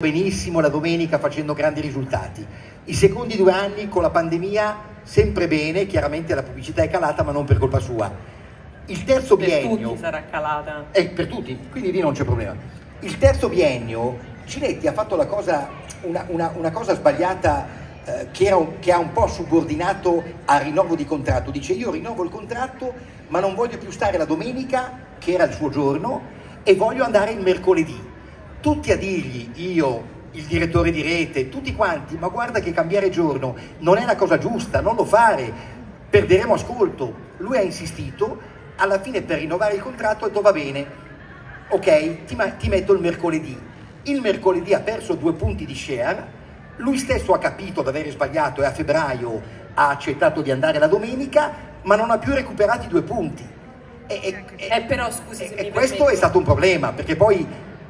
benissimo la domenica facendo grandi risultati. I secondi due anni con la pandemia sempre bene, chiaramente la pubblicità è calata ma non per colpa sua. Il terzo per biennio... Per tutti sarà calata. Eh, per tutti, quindi lì non c'è problema. Il terzo biennio, Ciletti ha fatto cosa, una, una, una, cosa sbagliata eh, che, un, che ha un po' subordinato al rinnovo di contratto. Dice io rinnovo il contratto ma non voglio più stare la domenica, che era il suo giorno, e voglio andare il mercoledì tutti a dirgli, io, il direttore di rete, tutti quanti, ma guarda che cambiare giorno non è la cosa giusta, non lo fare, perderemo ascolto. Lui ha insistito, alla fine per rinnovare il contratto ha detto va bene, ok, ti, ti metto il mercoledì. Il mercoledì ha perso due punti di share, lui stesso ha capito di avere sbagliato e a febbraio ha accettato di andare la domenica, ma non ha più recuperato i due punti. E, e, eh, però, scusi, e questo permetto. è stato un problema, perché poi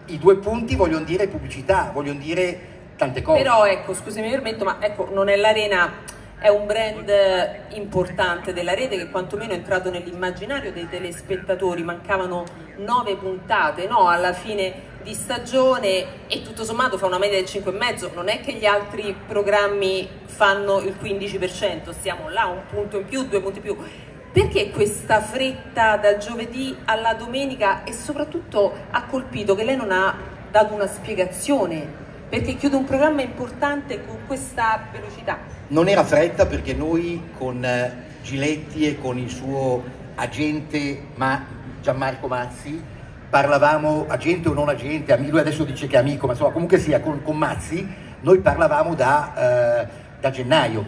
i due punti vogliono dire pubblicità, vogliono dire tante cose. Però ecco, scusami mi permetto, ma ecco, non è l'arena è un brand importante della rete che quantomeno è entrato nell'immaginario dei telespettatori, mancavano nove puntate no? alla fine di stagione e tutto sommato fa una media del 5,5, non è che gli altri programmi fanno il 15%, stiamo là un punto in più, due punti in più, perché questa fretta dal giovedì alla domenica e soprattutto ha colpito che lei non ha dato una spiegazione? Perché chiude un programma importante con questa velocità? Non era fretta perché noi con eh, Giletti e con il suo agente ma Gianmarco Mazzi parlavamo, agente o non agente, lui adesso dice che è amico, ma insomma comunque sia, con, con Mazzi noi parlavamo da, eh, da gennaio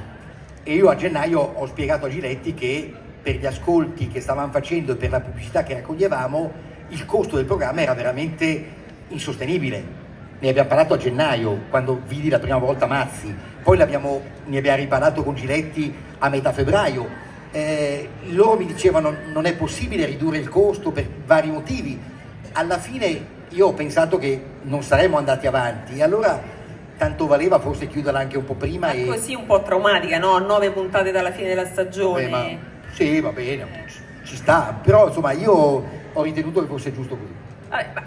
e io a gennaio ho spiegato a Giletti che per gli ascolti che stavamo facendo e per la pubblicità che raccoglievamo, il costo del programma era veramente insostenibile. Ne abbiamo parlato a gennaio, quando vidi la prima volta Mazzi, poi ne abbiamo riparlato con Giletti a metà febbraio. Eh, loro mi dicevano non è possibile ridurre il costo per vari motivi. Alla fine io ho pensato che non saremmo andati avanti e allora tanto valeva forse chiuderla anche un po' prima. Ma e... così un po' traumatica, no? Nove puntate dalla fine della stagione. Beh, ma sì, va bene, ci sta, però insomma io ho ritenuto che fosse giusto così. Vabbè,